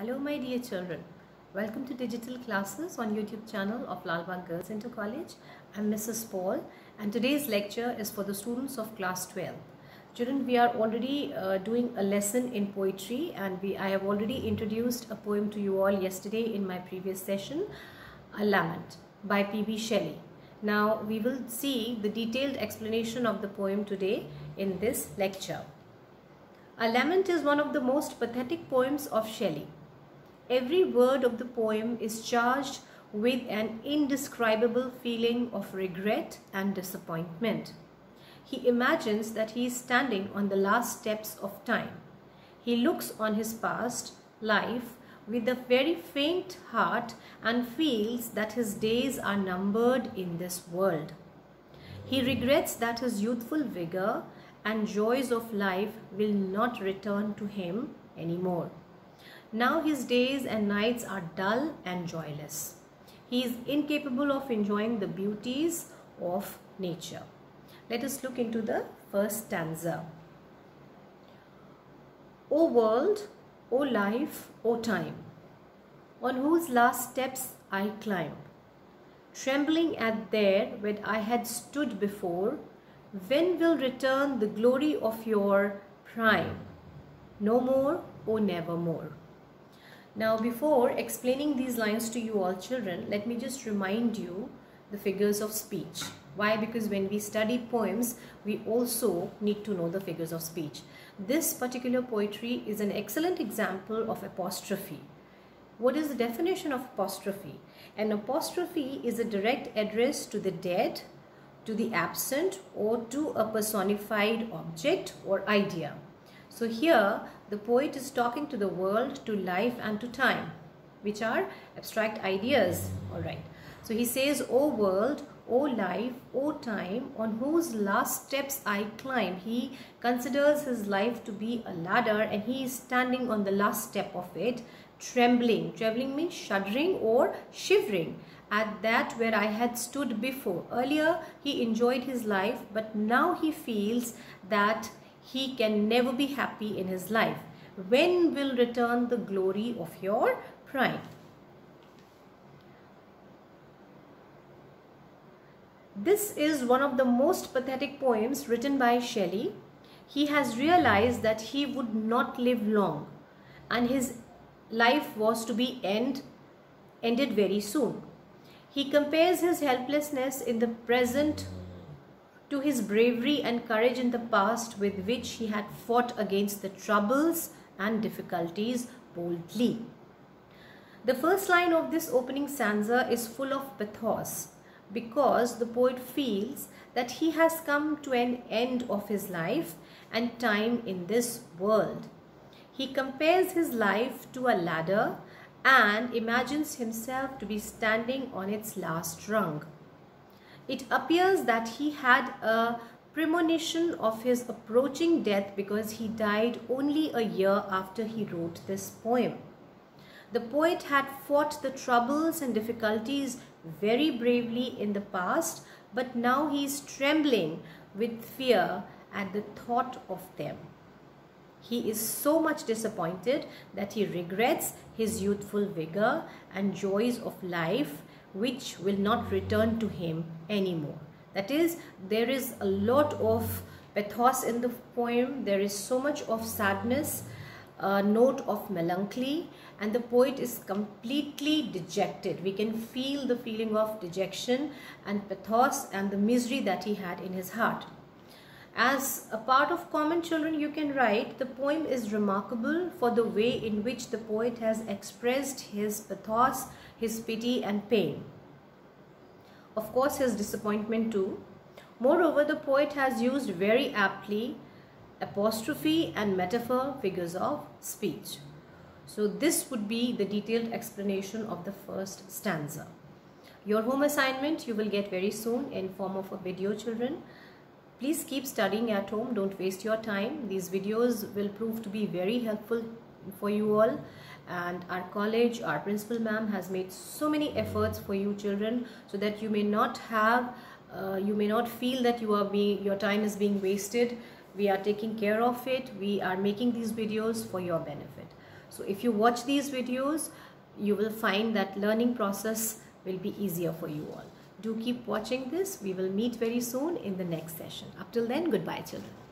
Hello my dear children. Welcome to digital classes on YouTube channel of Lalbagh Girls Inter College. I'm Mrs. Paul and today's lecture is for the students of class 12. Children, we are already uh, doing a lesson in poetry and we I have already introduced a poem to you all yesterday in my previous session, A Lament by P.B. Shelley. Now we will see the detailed explanation of the poem today in this lecture. A Lament is one of the most pathetic poems of Shelley. Every word of the poem is charged with an indescribable feeling of regret and disappointment. He imagines that he is standing on the last steps of time. He looks on his past life with a very faint heart and feels that his days are numbered in this world. He regrets that his youthful vigor and joys of life will not return to him anymore. Now his days and nights are dull and joyless. He is incapable of enjoying the beauties of nature. Let us look into the first stanza. O world, O life, O time, on whose last steps I climb, trembling at there where I had stood before, when will return the glory of your prime? No more, or never more. Now before explaining these lines to you all children, let me just remind you the figures of speech. Why? Because when we study poems, we also need to know the figures of speech. This particular poetry is an excellent example of apostrophe. What is the definition of apostrophe? An apostrophe is a direct address to the dead, to the absent or to a personified object or idea. So here the poet is talking to the world, to life and to time which are abstract ideas. Alright. So he says, O world, O life, O time, on whose last steps I climb. He considers his life to be a ladder and he is standing on the last step of it, trembling. Trembling means shuddering or shivering at that where I had stood before. Earlier he enjoyed his life but now he feels that he can never be happy in his life. When will return the glory of your prime? This is one of the most pathetic poems written by Shelley. He has realized that he would not live long and his life was to be end, ended very soon. He compares his helplessness in the present to his bravery and courage in the past with which he had fought against the troubles and difficulties boldly. The first line of this opening stanza is full of pathos because the poet feels that he has come to an end of his life and time in this world. He compares his life to a ladder and imagines himself to be standing on its last rung. It appears that he had a premonition of his approaching death because he died only a year after he wrote this poem. The poet had fought the troubles and difficulties very bravely in the past, but now he is trembling with fear at the thought of them. He is so much disappointed that he regrets his youthful vigor and joys of life which will not return to him anymore. That is, there is a lot of pathos in the poem. There is so much of sadness, a note of melancholy and the poet is completely dejected. We can feel the feeling of dejection and pathos and the misery that he had in his heart. As a part of common children you can write, the poem is remarkable for the way in which the poet has expressed his pathos, his pity and pain. Of course his disappointment too. Moreover, the poet has used very aptly apostrophe and metaphor figures of speech. So this would be the detailed explanation of the first stanza. Your home assignment you will get very soon in form of a video children. Please keep studying at home. Don't waste your time. These videos will prove to be very helpful for you all and our college, our principal ma'am has made so many efforts for you children so that you may not have, uh, you may not feel that you are being, your time is being wasted. We are taking care of it. We are making these videos for your benefit. so if you watch these videos you will find that learning process will be easier for you all do keep watching this. We will meet very soon in the next session. Up till then goodbye children